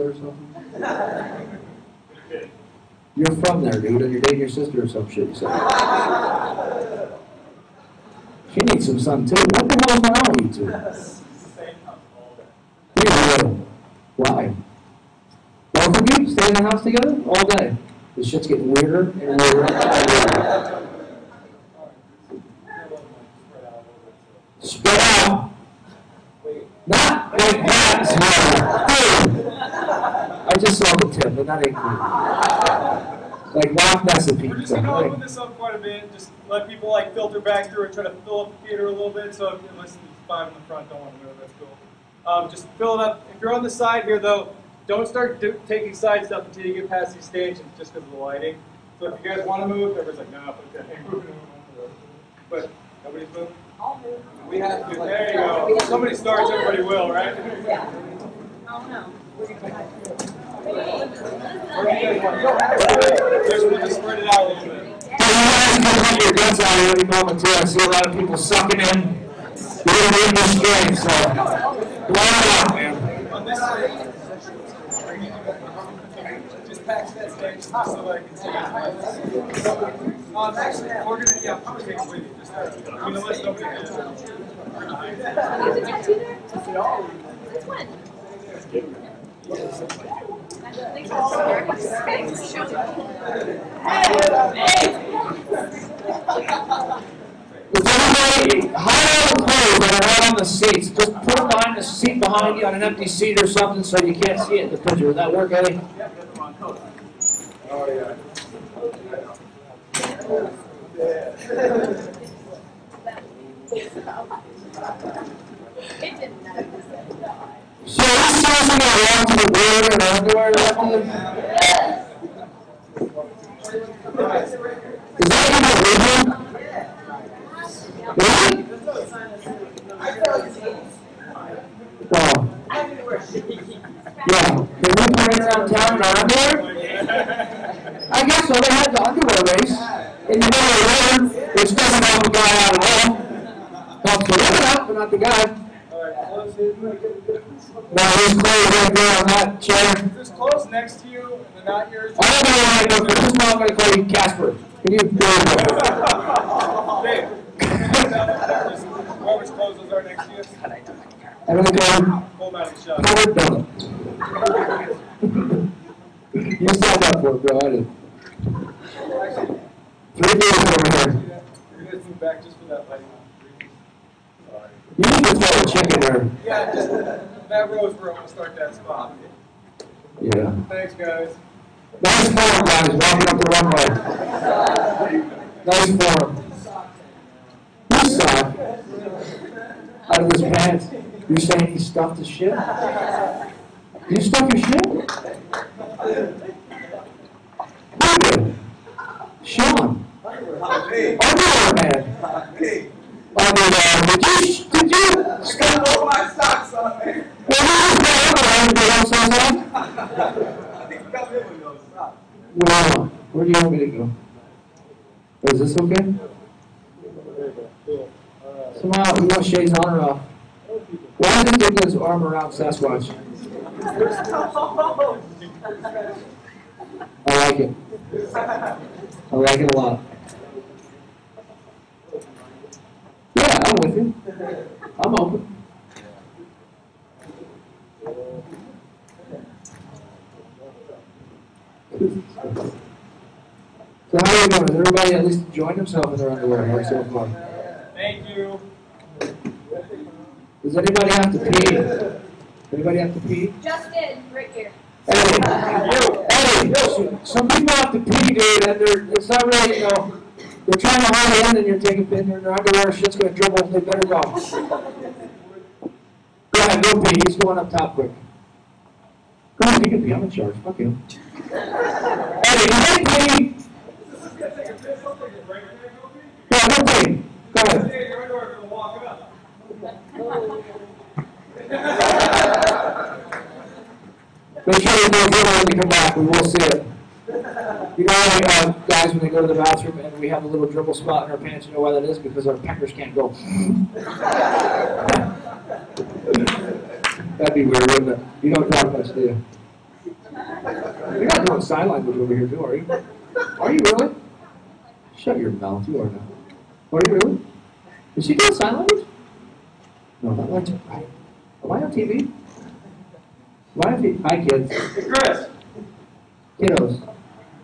or something? You're from there, dude, and you're dating your sister or some shit, said. She needs some sun too. What the hell's wrong with you two? You're real. Why? Both of you stay in the house together all day. This shit's getting weirder and weirder and weirder. Spread out. Not like that. I just saw the tip, but that ain't good. Like Loch Ness and We're just gonna open this up quite a bit, just let people like filter back through and try to fill up the theater a little bit. So if, unless there's five in the front, don't want to move. That's cool. Um, just fill it up. If you're on the side here, though, don't start do, taking side stuff until you get past these stations, just because of the lighting. So if you guys want to move, everybody's like, no, okay, move, move, move. But nobody's moving. I'll. We have to. There you go. Somebody starts, everybody will, right? Yeah. Oh, no. You it. You let your guts out at any moment too. I see a lot of people sucking in. You're gonna be in this game, so blow it out, man. On just pack that stage so I can see it. Actually, we're gonna, yeah, probably take it with you. Just, uh, I mean, unless nobody is. You a tattoo there? Since when? Thanks for everybody, high on the clothes that are out on the seats, just put them behind the seat behind you on an empty seat or something so you can't see it in the picture. Would that work, Eddie? Oh, it didn't matter. So this says we got walk to the in the. Is that even original? Really? Wow. Yeah. Can we parade around town in our underwear? I guess so. They had the underwear race. And you know the winner, which doesn't help the guy out at all. Helps the women out, but not the guy. Alright, close it. Now his clothes right there on If there's clothes next to you and they're not yours. I don't know why I know, but this is not going to call you Casper. Can you? Dave, whoever's clothes those are next to you, I'm going to go pull them out of the shop. Howard Bennett. you signed up for it, bro. I did. Three days over here. You're gonna move back just for that light. You need to throw a chicken there. Yeah, just, that row is where start that spot. Yeah. Thanks, guys. Nice form, guys. Walking up the runway. Nice form. You sock. Out of his pants. You're saying he stuffed his shit? You stuff your shit? Who? Sean. Underwear man. hey, Underwear. Did you, did you stuff? all my socks on, man. Well, who was the underwear? Anybody else has that? I think you got me with those socks. Where, do you want me to go? Is this okay? Somehow, you want Shay's honor off. Why does he take his arm around Sasquatch? I like it. I like it a lot. Yeah, I'm with you. I'm open. So how are you doing? Has everybody at least enjoying themselves in their underwear here so far? Thank you. Does anybody have to pee? Anybody have to pee? Justin, right here. Eddie, Eddie, some people have to pee, dude, and they're, it's not really, you know, they're trying to hide in and you're taking pin, they're in their underwear, shit's gonna dribble, they better go. Go ahead, go pee, he's going up top quick. Go ahead, you can pee, I'm in charge, fuck you. Eddie, you can pee, yeah, pee, go ahead. Make sure you go dribble when you come back, we will see it. You know, uh, guys, when they go to the bathroom and we have a little dribble spot in our pants, you know why that is? Because our peckers can't go. That'd be weird, wouldn't it? You don't talk much, do you? You're not doing sign language over here, too, are you? Are you really? Shut your mouth, you are not. What Are you really? Is she doing silent? No, not like right. Am I on TV? Am I on TV? Hi, kids. Hey, Chris. Kiddos,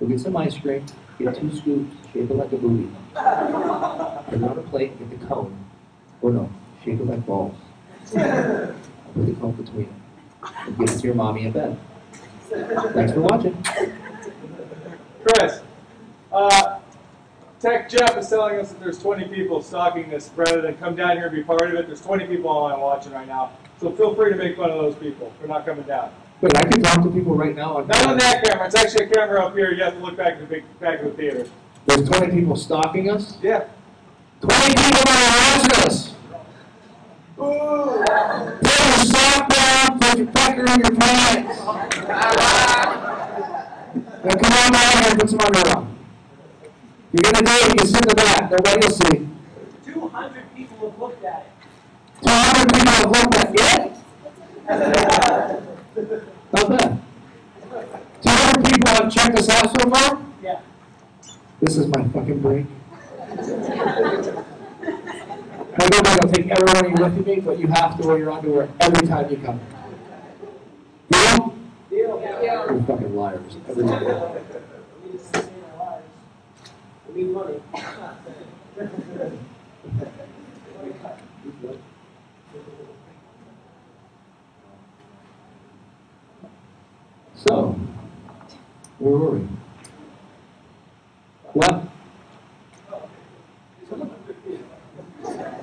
go get some ice cream, get two scoops, shape it like a booty. Put it on a plate, get the cone. Or no, shape it like balls. Put the cone between them. And give it to your mommy in bed. Thanks for watching. Chris. Uh, Tech Jeff is telling us that there's 20 people stalking this. Rather than come down here and be part of it, there's 20 people online watching right now. So feel free to make fun of those people for not coming down. Wait, I can talk to people right now on. Not on that camera. It's actually a camera up here. You have to look back to the big back of the theater. There's 20 people stalking us? Yeah. 20 people that are watching us! Ooh! Put your sock down, put your pecker in your pants. Now come on down here and put some underwear on. You're gonna do it, you sit in the back, nobody will see. 200 people have looked at it. 200 people have looked at it? Not bad. 200 people have checked us out so far? Yeah. This is my fucking break. I know I'm gonna take everyone you with me, but you have to wear your underwear every time you come. Deal? Deal. You're fucking liars. Every. We need to sustain our lives. We need money. So, where were we? What?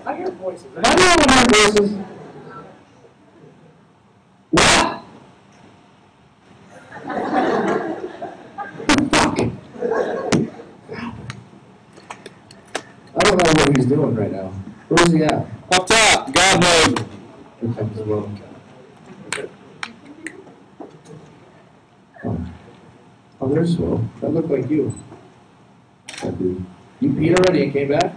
I hear voices. I know what my voices. What? Fuck. I don't know what he's doing right now. Where's he at? Up top, God mode. Here comes the road. Oh, oh there's Will. That looked like you. That dude. You peed already and came back?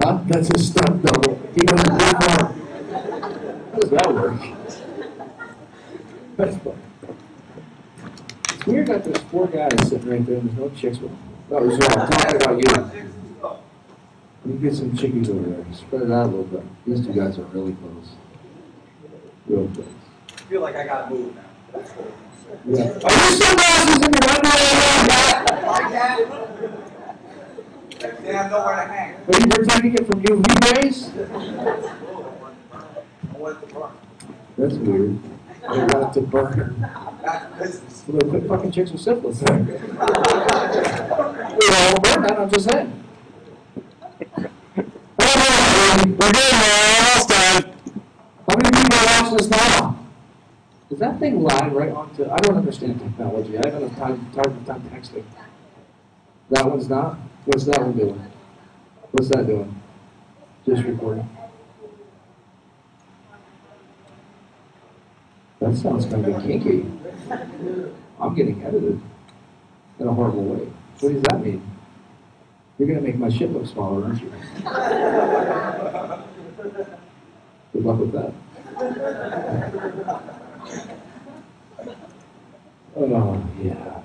Huh? That's a stunt double. He doesn't pay for How does that work? That's fun. It's weird that there's four guys sitting right there and there's no chicks with them. That was wrong. Talking about you. You get some chickies over there. Spread it out a little bit. These two guys are really close. Real close. I feel like I got moved now. That's cool. Yeah. Are your sunglasses in your underwear? Like that? They have nowhere to hang. Are you protecting it from UV rays? I want it to burn. That's weird. They want it to burn. That's business. Well, they put fucking chicks with syphilis there. We all burn that, I'm just saying. We're good, man. Almost done. How many people are watching this now? Is that thing live right onto? I don't understand technology. I don't have time, time, time texting. That one's not. What's that one doing? What's that doing? Just recording. That sounds kind of kinky. I'm getting edited in a horrible way. What does that mean? You're gonna make my ship look smaller, aren't you? Good luck with that. Oh, yeah.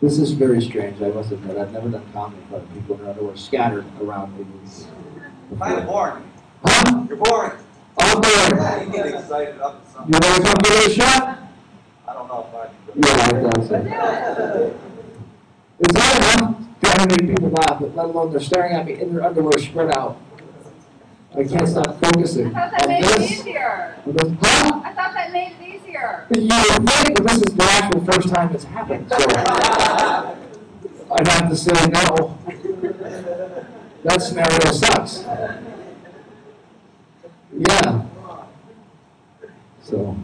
This is very strange, I must admit. I've never done comedy in front of people in their underwear scattered around me. Kind of boring. Huh? You're boring. I'm bored. Yeah, you get excited up to You something. wanna come give it a shot? I don't know if I can. Yeah, I thought It's not enough to make people laugh, but let alone they're staring at me in their underwear spread out. I can't stop focusing I thought that made it this. easier. this. Huh? I thought that made it easier. You would think, but this is the actual first time it's happened, so I'd have to say no. That scenario sucks. Yeah. So,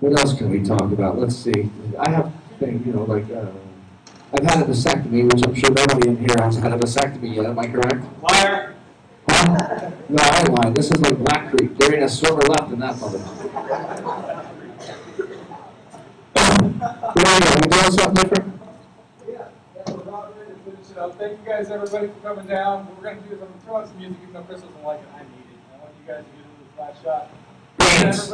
what else can we talk about? Let's see. I have things, you know, like, uh, I've had a vasectomy, which I'm sure nobody in here has had a vasectomy yet. Am I correct? Liar. Huh? No, I ain't lying. This is like Black Creek. There ain't a swimmer left in that mother. You know, we doing something different? Yeah, we're about ready to finish it up. Thank you guys, everybody, for coming down. What we're gonna do is I'm gonna throw on some music, even though Chris doesn't like it. I need it. I want you guys to get into this last shot. Dance. Everybody-